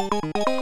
you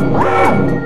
Woo!